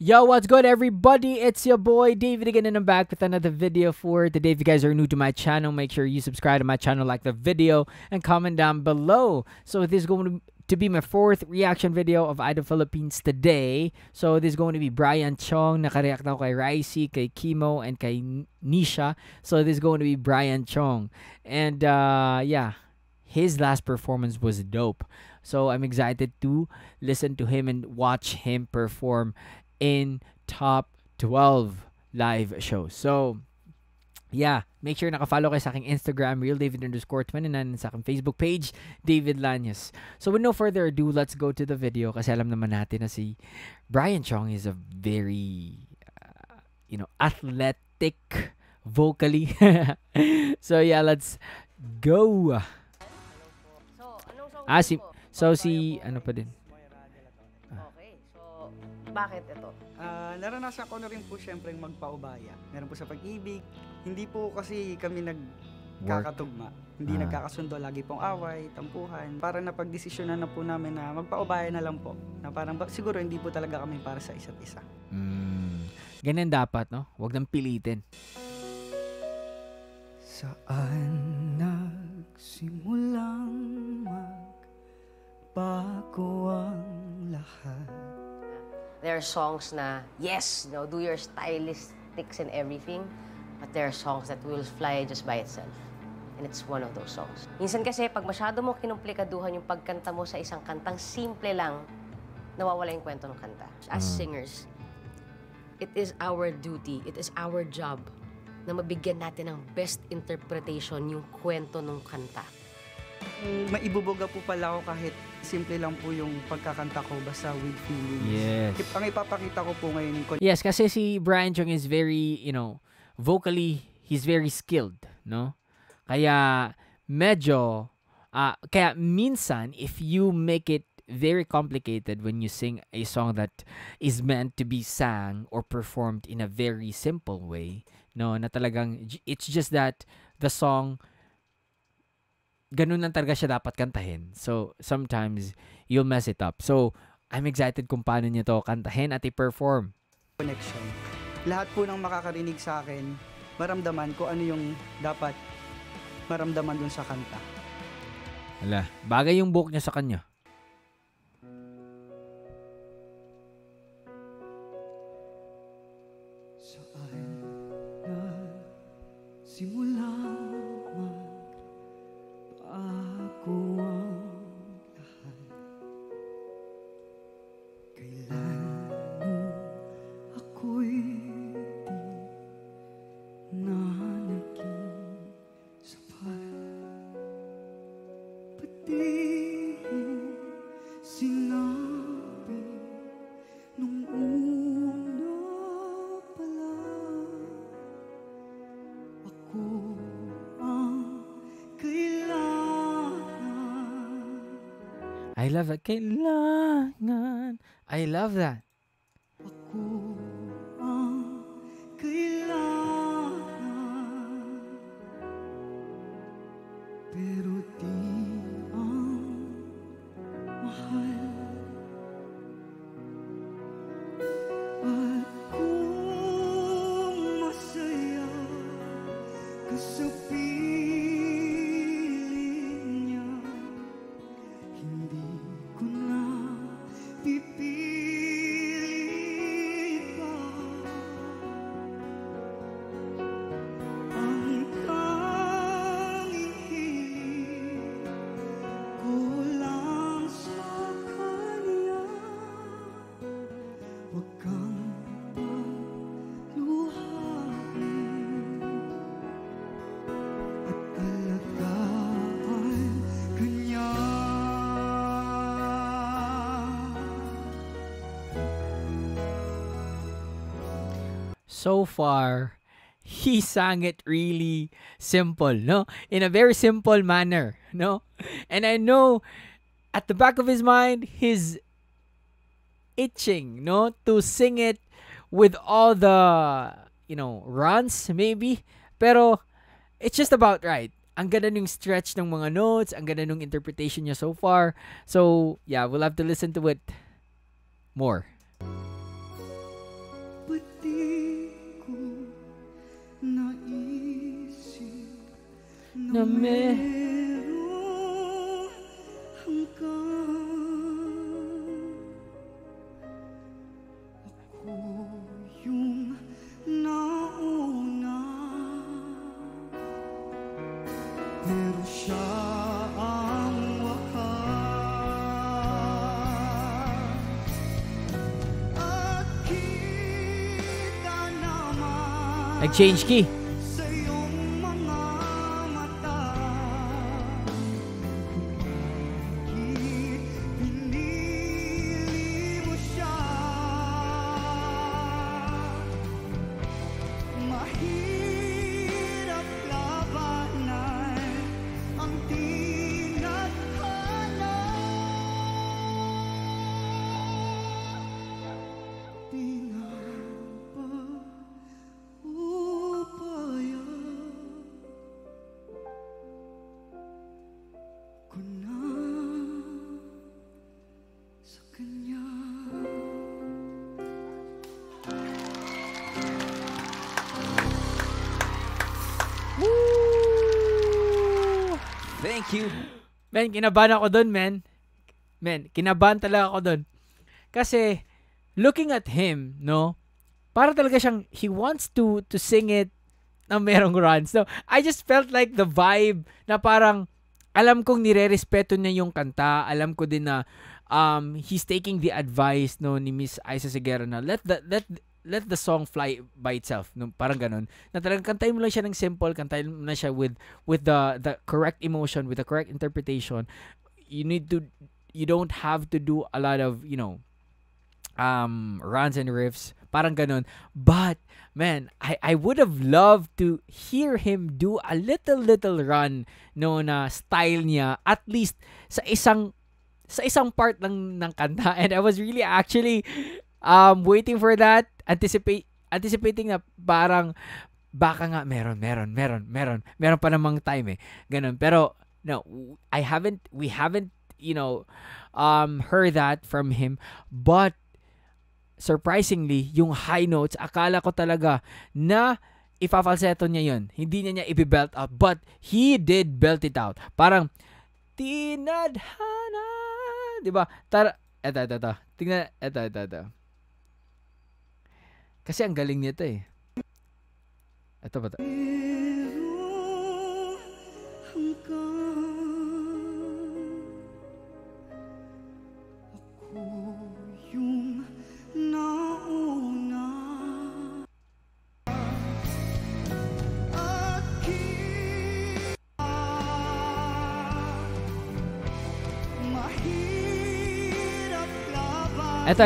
Yo, what's good everybody? It's your boy David again and I'm back with another video for today. If you guys are new to my channel, make sure you subscribe to my channel, like the video, and comment down below. So this is going to be my fourth reaction video of Idol Philippines today. So this is going to be Brian Chong. Nakareact ako kay Ricey, kay Kimo, and kay Nisha. So this is going to be Brian Chong. And uh, yeah, his last performance was dope. So I'm excited to listen to him and watch him perform in top 12 live shows. So, yeah, make sure naka-follow kayo sa aking Instagram, Real David underscore 29, and sa aking Facebook page, David Lanyas. So, with no further ado, let's go to the video kasi alam naman natin na si Brian Chong is a very, uh, you know, athletic vocally. so, yeah, let's go. Ah, si, so si, ano pa din? Bakit ito? Ah, naranasan ko na rin po syempre magpaubaya. Meron po sa pag-ibig. Hindi po kasi kami nagkakatugma. Hindi Ah. nagkakasundo. Lagi pong away, tampuhan. Para napagdesisyonan na po namin na magpaubaya na lang po. Na parang siguro hindi po talaga kami para sa isa't isa. Mm, ganyan dapat, no? Huwag nang pilitin. Saan nagsimulang magbago ang lahat? There are songs na, yes, you know, do your stylistics and everything, but there are songs that will fly just by itself. And it's one of those songs. Minsan kasi, pag masyado mo kinumplikaduhan yung pagkanta mo sa isang kantang simple lang, nawawala yung kwento ng kanta. As singers, it is our duty, it is our job na mabigyan natin ng best interpretation yung kwento ng kanta. Kung maibubuga po pala ako kahit simple lang po yung pagkakanta ko basta with feelings. Yes. Ang ipapakita ko po ngayon yung Yes, kasi si Brian Chung is very, you know, vocally, he's very skilled, no? Kaya, medyo, ah, kaya minsan, if you make it very complicated when you sing a song that is meant to be sang or performed in a very simple way, no, na talagang, it's just that the song, ganun lang talaga siya dapat kantahin. So, sometimes, you'll mess it up. So, I'm excited kung paano niya to kantahin at i-perform. connection. Lahat po ng makakarinig sa akin, maramdaman ko ano yung dapat maramdaman dun sa kanta. Ala, bagay yung book niya sa kanya. Saan na simula I love that. I love that. super So far, he sang it really simple, no? In a very simple manner, no? And I know at the back of his mind, he's itching, no? To sing it with all the, you know, runs, maybe. Pero, it's just about right. Ang ganda nung stretch ng mga notes, ang ganda nung interpretation niya so far. So, yeah, we'll have to listen to it more. Nauna Pero siya ang wakas At kita naman Nag-change key. Thank you. Men, kinabahan ako doon, men. Men, kinabahan talaga ako doon. Kasi, looking at him, no, para talaga siyang, he wants to to sing it na merong runs. So, I just felt like the vibe na parang, alam kong nire-respeto niya yung kanta. Alam ko din na um, he's taking the advice no ni Miss Isa Sigera na let the let let the song fly by itself no parang ganun na talagang kantayin mo lang siya ng simple kantayin mo na siya with with the the correct emotion with the correct interpretation. You need to you don't have to do a lot of you know um runs and riffs parang ganun. But man I I would have loved to hear him do a little little run no na style niya at least sa isang sa isang part ng ng kanta. And I was really actually um waiting for that anticipate anticipating na parang baka nga meron meron meron meron meron pa namang time eh. Ganun. Pero no I haven't we haven't you know um heard that from him. But surprisingly yung high notes akala ko talaga na ifa-falsetto niya yun. Hindi niya niya i-belt out but he did belt it out. Parang tinadhana di ba? Tara eto eto eto. Tingnan eto eto eto kasi ang galing nito eh eto ba to? merong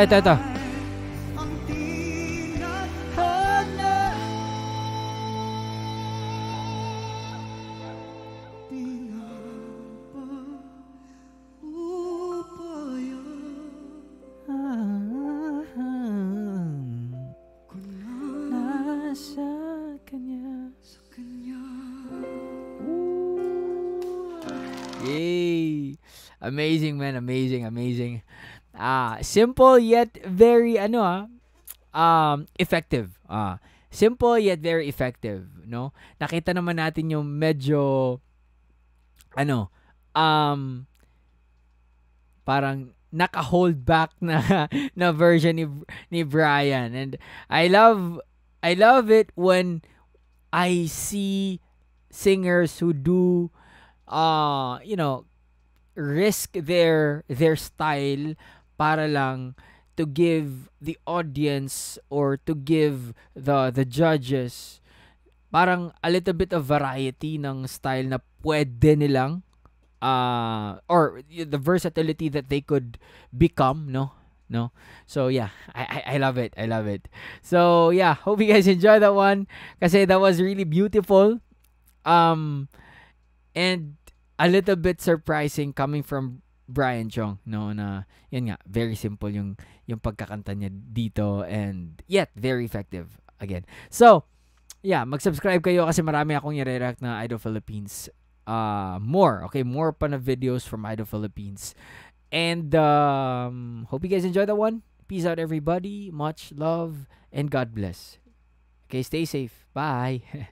hanggang Ako nasa kanya sa kanya Yay! Amazing man, amazing, amazing. Ah, simple yet very ano ah, um effective. Ah, simple yet very effective, no? Nakita naman natin yung medyo ano, um parang naka-hold back na na version ni ni Brian and I love I love it when I see singers who do uh you know risk their their style para lang to give the audience or to give the the judges parang a little bit of variety ng style na pwede nilang uh or the versatility that they could become no no? So yeah I, I i love it i love it. So yeah hope you guys enjoy that one kasi that was really beautiful. Um and a little bit surprising coming from Brian Chong no na yun nga very simple yung yung pagkakanta niya dito and yet very effective again. So yeah mag-subscribe kayo kasi marami akong i-react na Idol Philippines uh more okay? More pa na videos from Idol Philippines and um hope you guys enjoy that one Peace out, everybody. Much love and God bless. Okay, stay safe. Bye.